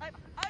I, I